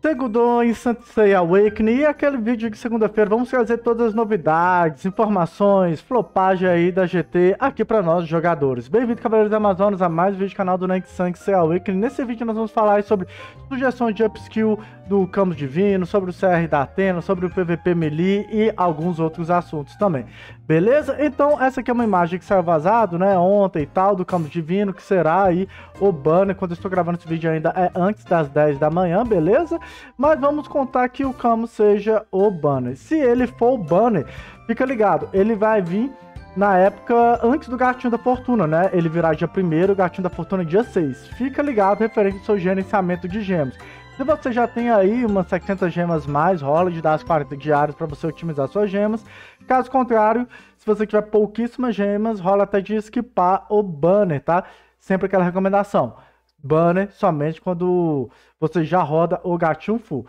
Segundou em Sansei Awakening e aquele vídeo de segunda-feira vamos trazer todas as novidades, informações, flopagem aí da GT aqui para nós jogadores. Bem-vindo Cavaleiros Amazonas a mais um vídeo do canal do Night Sansei Awakening. Nesse vídeo nós vamos falar sobre sugestões de upskill do Camus Divino, sobre o CR da Atena, sobre o PVP Melee e alguns outros assuntos também. Beleza? Então essa aqui é uma imagem que saiu vazado, né, ontem e tal, do Camus Divino, que será aí o banner, quando eu estou gravando esse vídeo ainda é antes das 10 da manhã, beleza? Mas vamos contar que o Camus seja o banner. Se ele for o banner, fica ligado, ele vai vir na época antes do Gatinho da Fortuna, né? Ele virá dia 1 o Gatinho da Fortuna dia 6. Fica ligado referente ao seu gerenciamento de gemas. Se você já tem aí umas 700 gemas mais, rola de dar as 40 diárias para você otimizar suas gemas. Caso contrário, se você tiver pouquíssimas gemas, rola até de esquipar o banner, tá? Sempre aquela recomendação banner somente quando você já roda o gatinho full.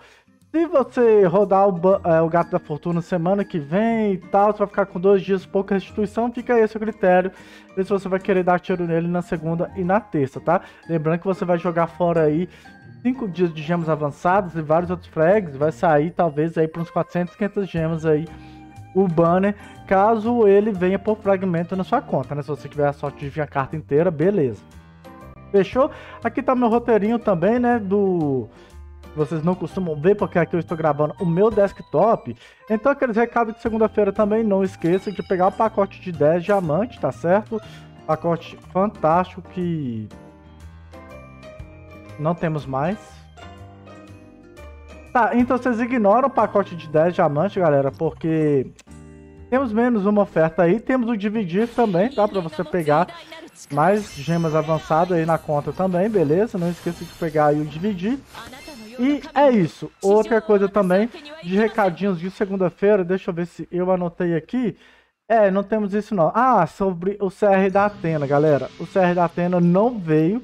Se você rodar o, é, o, Gato da Fortuna semana que vem e tal, você vai ficar com dois dias pouca restituição, fica esse o critério. Ver se você vai querer dar tiro nele na segunda e na terça, tá? Lembrando que você vai jogar fora aí cinco dias de gemas avançadas e vários outros flags, vai sair talvez aí para uns 400, 500 gemas aí o banner, caso ele venha por fragmento na sua conta, né? Se você tiver a sorte de vir a carta inteira, beleza. Fechou? Aqui tá meu roteirinho também, né? Do. Vocês não costumam ver, porque aqui eu estou gravando o meu desktop. Então, aqueles recados de segunda-feira também, não esqueça de pegar o pacote de 10 diamantes, tá certo? Pacote fantástico que. Não temos mais. Tá, então vocês ignoram o pacote de 10 diamantes, galera, porque temos menos uma oferta aí. Temos o dividir também, tá? Pra você pegar mais gemas avançadas aí na conta também, beleza? Não esqueça de pegar e dividir. E é isso. Outra coisa também de recadinhos de segunda-feira, deixa eu ver se eu anotei aqui. É, não temos isso não. Ah, sobre o CR da Atena, galera. O CR da Atena não veio.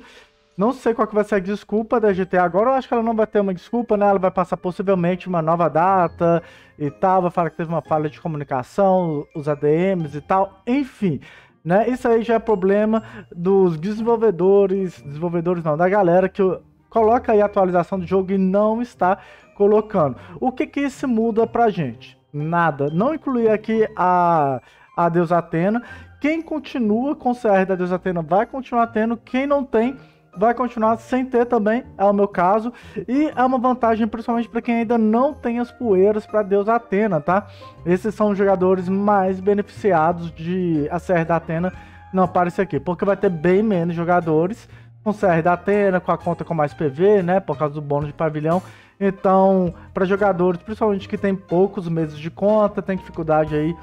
Não sei qual que vai ser a desculpa da GTA agora. Eu acho que ela não vai ter uma desculpa, né? Ela vai passar possivelmente uma nova data e tal. Vai falar que teve uma falha de comunicação, os ADMs e tal. Enfim. Né? Isso aí já é problema dos desenvolvedores, desenvolvedores não, da galera que coloca aí a atualização do jogo e não está colocando. O que que isso muda pra gente? Nada. Não incluir aqui a, a Deus Atena. Quem continua com o CR da Deus Atena vai continuar tendo. Quem não tem vai continuar sem ter também, é o meu caso. E é uma vantagem principalmente para quem ainda não tem as poeiras para Deus Atena, tá? Esses são os jogadores mais beneficiados de a CR da Atena não aparecer aqui, porque vai ter bem menos jogadores com CR da Atena, com a conta com mais PV, né, por causa do bônus de pavilhão. Então, para jogadores, principalmente que tem poucos meses de conta, tem dificuldade aí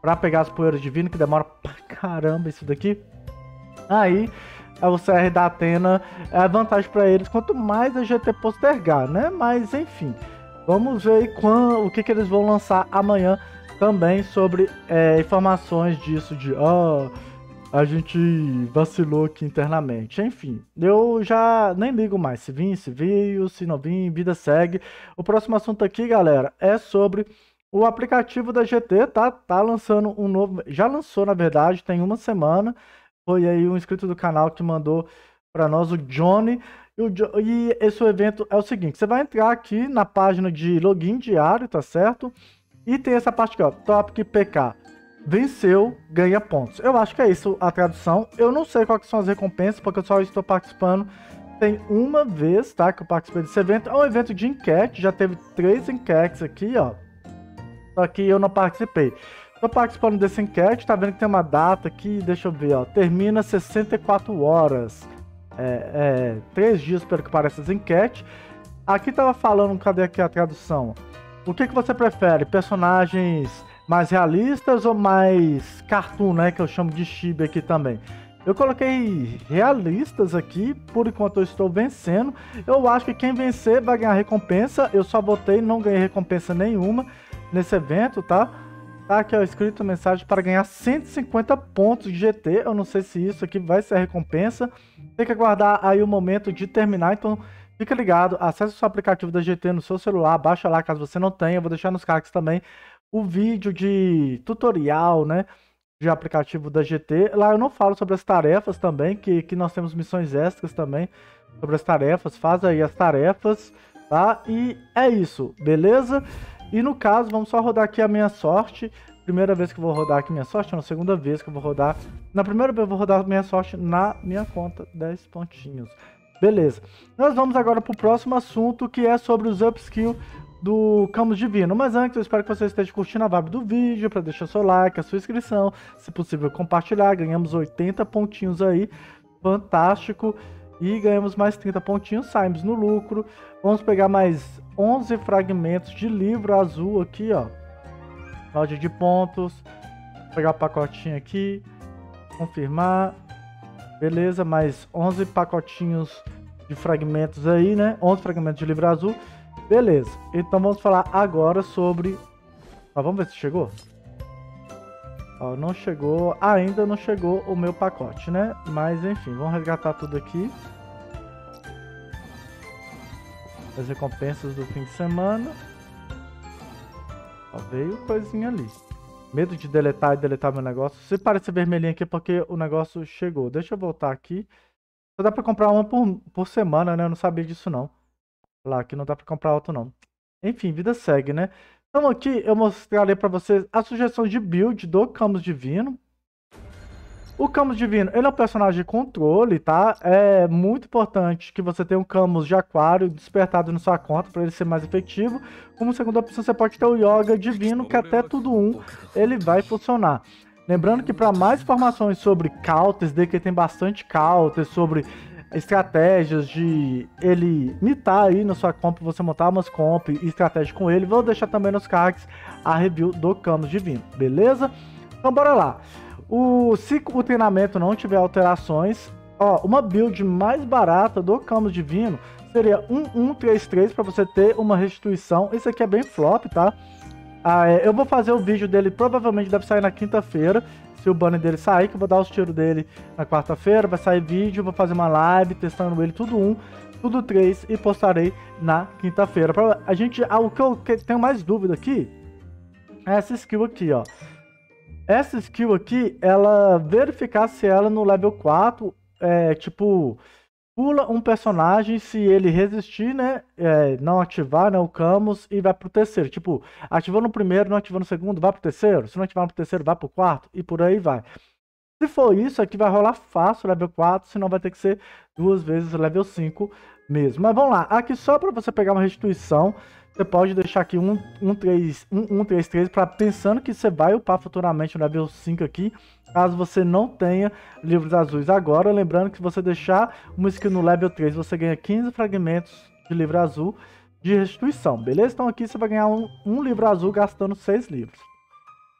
para pegar as poeiras divinas, que demora pra caramba isso daqui. Aí, o CR da Atena é vantagem para eles, quanto mais a GT postergar, né? Mas enfim, vamos ver quando, o que, que eles vão lançar amanhã também sobre é, informações disso de oh, a gente vacilou aqui internamente. Enfim, eu já nem ligo mais se vim, se veio, se não vim, vida segue. O próximo assunto aqui, galera, é sobre o aplicativo da GT, tá? Tá lançando um novo, já lançou na verdade, tem uma semana foi aí um inscrito do canal que mandou para nós, o Johnny. E, o, e esse evento é o seguinte: você vai entrar aqui na página de login diário, tá certo? E tem essa parte aqui, ó, Topic PK. Venceu, ganha pontos. Eu acho que é isso a tradução. Eu não sei quais são as recompensas, porque eu só estou participando. Tem uma vez, tá? Que eu participei desse evento. É um evento de enquete, já teve três enquetes aqui, ó. Só que eu não participei. Tô participando dessa enquete, tá vendo que tem uma data aqui, deixa eu ver, ó. Termina 64 horas. É, é, três dias, pelo que parece, essa enquete. Aqui tava falando, cadê aqui a tradução? O que, que você prefere? Personagens mais realistas ou mais cartoon, né? Que eu chamo de chibi aqui também. Eu coloquei realistas aqui, por enquanto eu estou vencendo. Eu acho que quem vencer vai ganhar recompensa. Eu só votei, não ganhei recompensa nenhuma nesse evento, tá? Tá aqui, ó, escrito mensagem para ganhar 150 pontos de GT. Eu não sei se isso aqui vai ser a recompensa. Tem que aguardar aí o momento de terminar, então fica ligado. Acesse o seu aplicativo da GT no seu celular, baixa lá caso você não tenha. Eu vou deixar nos cards também o vídeo de tutorial, né? De aplicativo da GT. Lá eu não falo sobre as tarefas também, que, que nós temos missões extras também sobre as tarefas. Faz aí as tarefas tá? E é isso, beleza? E no caso, vamos só rodar aqui a minha sorte. Primeira vez que eu vou rodar aqui minha sorte, na segunda vez que eu vou rodar. Na primeira vez eu vou rodar minha sorte na minha conta, 10 pontinhos. Beleza. Nós vamos agora para o próximo assunto, que é sobre os upskill do Camus Divino. Mas antes, eu espero que você esteja curtindo a vibe do vídeo, para deixar seu like, a sua inscrição, se possível compartilhar. Ganhamos 80 pontinhos aí, fantástico. E ganhamos mais 30 pontinhos, saímos no lucro. Vamos pegar mais 11 fragmentos de livro azul aqui, ó. Loja de pontos. Vou pegar o pacotinho aqui. Confirmar. Beleza, mais 11 pacotinhos de fragmentos aí, né? 11 fragmentos de livro azul. Beleza, então vamos falar agora sobre... Ó, vamos ver se chegou. Ó, não chegou, ainda não chegou o meu pacote, né? Mas enfim, vamos resgatar tudo aqui. As recompensas do fim de semana. Ó, veio coisinha ali. Medo de deletar e deletar meu negócio. Se parece vermelhinho aqui é porque o negócio chegou. Deixa eu voltar aqui. Só dá pra comprar uma por, por semana, né? Eu não sabia disso não. Lá, aqui não dá pra comprar outro não. Enfim, vida segue, né? Então aqui eu mostrarei pra vocês a sugestão de build do Camus Divino. O Camus Divino, ele é um personagem de controle, tá? É muito importante que você tenha um Camus de aquário despertado na sua conta para ele ser mais efetivo. Como segunda opção, você pode ter o Yoga Divino, que até tudo um ele vai funcionar. Lembrando que para mais informações sobre counters, que tem bastante counters, sobre estratégias de ele mitar aí na sua comp, você montar umas comp e estratégia com ele, vou deixar também nos cards a review do Camus Divino, beleza? Então bora lá. O, se o treinamento não tiver alterações, ó, uma build mais barata do Camus Divino seria 1133 para você ter uma restituição. Isso aqui é bem flop, tá? Ah, é, eu vou fazer o vídeo dele, provavelmente deve sair na quinta-feira. Se o banner dele sair, que eu vou dar os tiros dele na quarta-feira, vai sair vídeo, vou fazer uma live testando ele tudo um, tudo três e postarei na quinta-feira. A gente, ah, o que eu tenho mais dúvida aqui é essa skill aqui, ó. Essa skill aqui, ela verificar se ela no level 4, é, tipo, pula um personagem se ele resistir, né, é, não ativar, né, o Camus e vai pro terceiro. Tipo, ativou no primeiro, não ativou no segundo, vai pro terceiro. Se não ativar no terceiro, vai pro quarto e por aí vai. Se for isso, aqui vai rolar fácil level 4, senão vai ter que ser duas vezes level 5 mesmo. Mas vamos lá, aqui só para você pegar uma restituição, você pode deixar aqui um, um, 3, um, um 3, 3 para pensando que você vai upar futuramente no level 5 aqui, caso você não tenha livros azuis agora. Lembrando que se você deixar uma skill no level 3, você ganha 15 fragmentos de livro azul de restituição, beleza? Então aqui você vai ganhar um, um livro azul gastando 6 livros.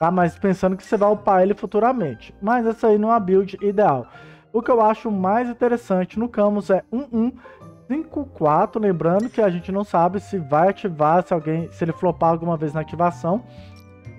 Tá? Mas pensando que você vai upar ele futuramente. Mas essa aí não é a build ideal. O que eu acho mais interessante no Camus é 1-1 5-4, lembrando que a gente não sabe se vai ativar, se alguém, se ele flopar alguma vez na ativação.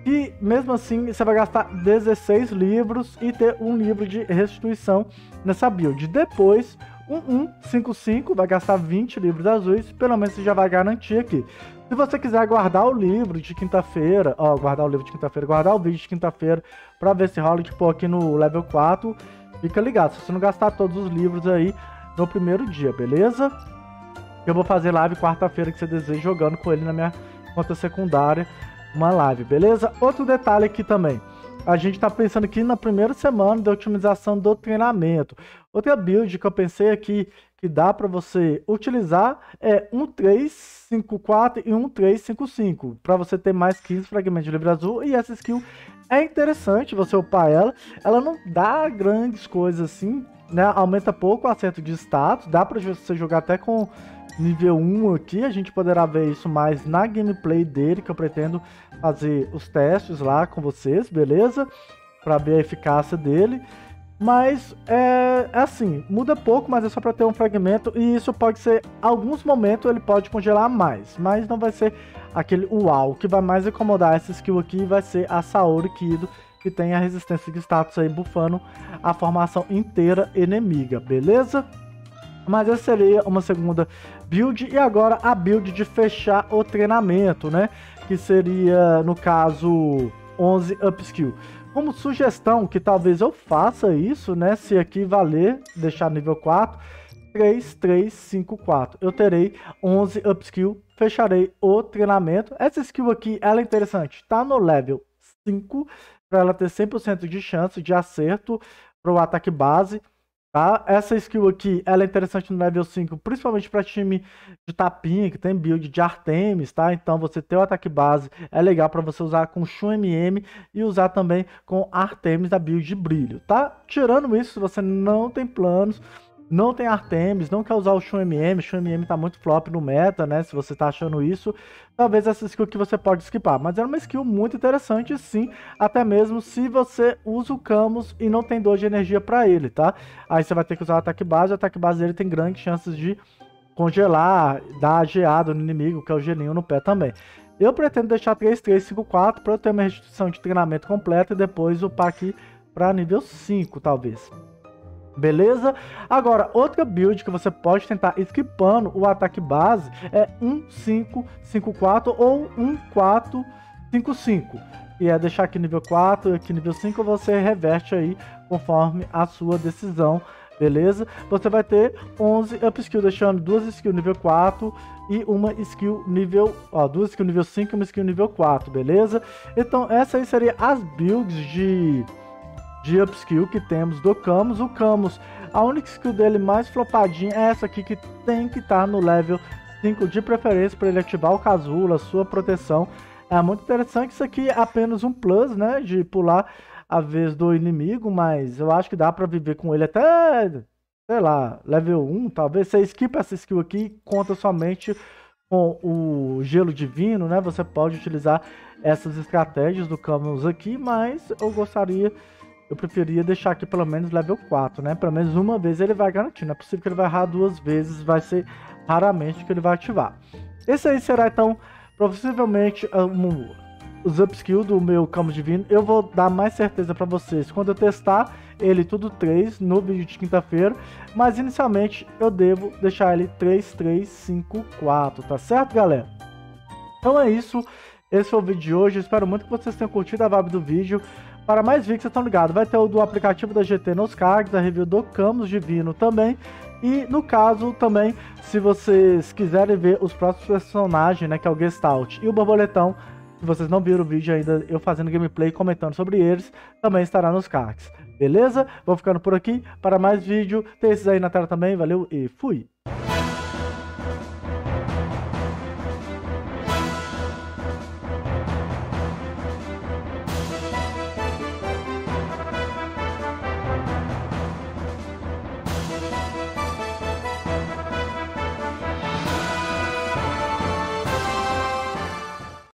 E mesmo assim, você vai gastar 16 livros e ter um livro de restituição nessa build. Depois, um 155 vai gastar 20 livros azuis, pelo menos você já vai garantir aqui. Se você quiser guardar o livro de quinta-feira, ó, guardar o livro de quinta-feira, guardar o vídeo de quinta-feira para ver se rola tipo aqui no level 4, fica ligado. Se você não gastar todos os livros aí, no primeiro dia, beleza? Eu vou fazer live quarta-feira que você deseja jogando com ele na minha conta secundária, uma live, beleza? Outro detalhe aqui também. A gente tá pensando aqui na primeira semana da otimização do treinamento. Outra build que eu pensei aqui que dá para você utilizar é um 354 e um 355 para você ter mais 15 fragmentos de livro azul e essa skill é interessante você upar ela. Ela não dá grandes coisas assim, né? Aumenta pouco o acerto de status, dá para você jogar até com nível 1 aqui, a gente poderá ver isso mais na gameplay dele, que eu pretendo fazer os testes lá com vocês, beleza? Para ver a eficácia dele. Mas é, é, assim, muda pouco, mas é só para ter um fragmento e isso pode ser, alguns momentos ele pode congelar mais, mas não vai ser aquele uau, o que vai mais incomodar essa skill aqui vai ser a Saori Kido, que tem a resistência de status aí bufando a formação inteira inimiga, beleza? Mas essa seria uma segunda build e agora a build de fechar o treinamento, né? Que seria, no caso, 11 upskill. Como sugestão que talvez eu faça isso, né? Se aqui valer, deixar nível 4, 3354. Eu terei 11 upskill, fecharei o treinamento. Essa skill aqui, ela é interessante, tá no level 5, para ela ter 100% de chance de acerto para o ataque base. Tá? Essa skill aqui, ela é interessante no level 5, principalmente para time de tapinha, que tem build de Artemis, tá? Então você ter o ataque base é legal para você usar com Shun MM e usar também com Artemis da build de brilho, tá? Tirando isso, se você não tem planos não tem Artemis, não quer usar o Shun MM, Shun MM tá muito flop no meta, né? Se você tá achando isso, talvez essa skill que você pode skipar. Mas é uma skill muito interessante, sim, até mesmo se você usa o Camus e não tem dor de energia para ele, tá? Aí você vai ter que usar o ataque base, o ataque base dele tem grandes chances de congelar, dar geada no inimigo, que é o gelinho no pé também. Eu pretendo deixar 3-3-5-4 para eu ter uma restrição de treinamento completa e depois upar aqui para nível 5, talvez. Beleza? Agora, outra build que você pode tentar esquipando o ataque base é 1-5-5-4 ou 1-4-5-5. E é deixar aqui nível 4 e aqui nível 5, você reverte aí conforme a sua decisão, beleza? Você vai ter 11 upskill, deixando duas skills nível 4 e uma skill nível, ó, duas skills nível 5 e uma skill nível 4, beleza? Então, essa aí seria as builds de de upskill que temos do Camus. O Camus, a única skill dele mais flopadinha é essa aqui que tem que estar tá no level 5 de preferência para ele ativar o Casulo, a sua proteção. É muito interessante, isso aqui é apenas um plus, né, de pular a vez do inimigo, mas eu acho que dá para viver com ele até, sei lá, level 1, talvez. Você skip essa skill aqui, conta somente com o gelo divino, né? Você pode utilizar essas estratégias do Camus aqui, mas eu gostaria eu preferia deixar aqui pelo menos level 4, né? Pelo menos uma vez ele vai garantir. Não é possível que ele vai errar duas vezes, vai ser raramente que ele vai ativar. Esse aí será então, possivelmente, um, os upskills do meu campo divino. Eu vou dar mais certeza para vocês quando eu testar ele tudo 3 no vídeo de quinta-feira. Mas inicialmente eu devo deixar ele 3, 3, 5, 4, tá certo, galera? Então é isso. Esse foi o vídeo de hoje. espero muito que vocês tenham curtido a vibe do vídeo. Para mais vídeos, vocês estão ligados, vai ter o do aplicativo da GT nos cards, a review do Camus Divino também. E no caso também, se vocês quiserem ver os próximos personagens, né, que é o Gestalt e o Borboletão, se vocês não viram o vídeo ainda, eu fazendo gameplay comentando sobre eles, também estará nos cards. Beleza? Vou ficando por aqui. Para mais vídeo, tem esses aí na tela também. Valeu e fui!